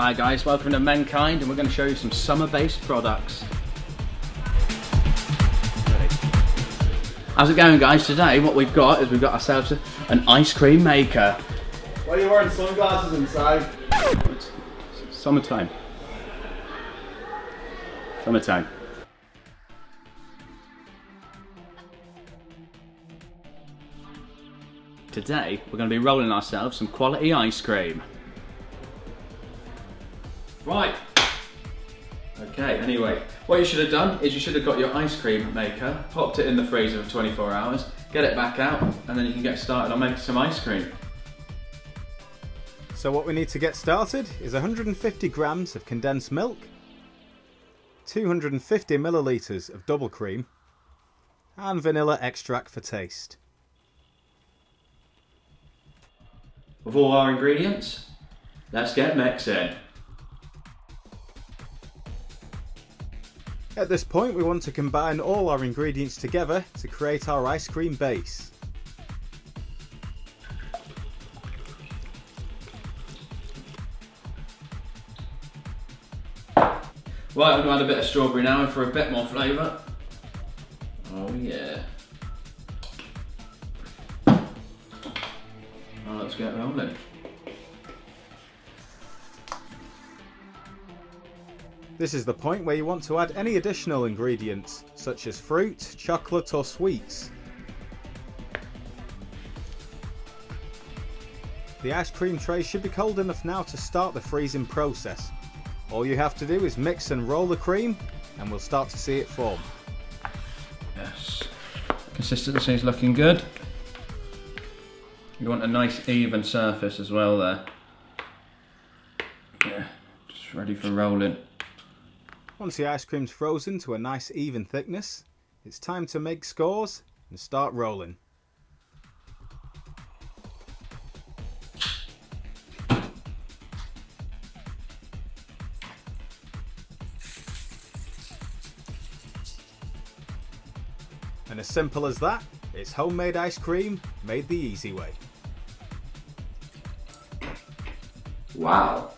Hi guys, welcome to Menkind and we're going to show you some summer-based products. How's it going guys? Today what we've got is we've got ourselves an ice cream maker. Why are you wearing sunglasses inside? It's summertime. Summertime. Today we're going to be rolling ourselves some quality ice cream. Right. Okay, anyway, what you should have done is you should have got your ice cream maker, popped it in the freezer for 24 hours, get it back out, and then you can get started on making some ice cream. So what we need to get started is 150 grams of condensed milk, 250 millilitres of double cream, and vanilla extract for taste. With all our ingredients, let's get mixing. At this point we want to combine all our ingredients together to create our ice cream base. Right, I'm going to add a bit of strawberry now for a bit more flavour. Oh yeah. Now let's get rolling. This is the point where you want to add any additional ingredients, such as fruit, chocolate or sweets. The ice cream tray should be cold enough now to start the freezing process. All you have to do is mix and roll the cream and we'll start to see it form. Yes. Consistency is looking good. You want a nice even surface as well there. Yeah, just ready for rolling. Once the ice cream's frozen to a nice even thickness, it's time to make scores and start rolling. And as simple as that, it's homemade ice cream made the easy way. Wow.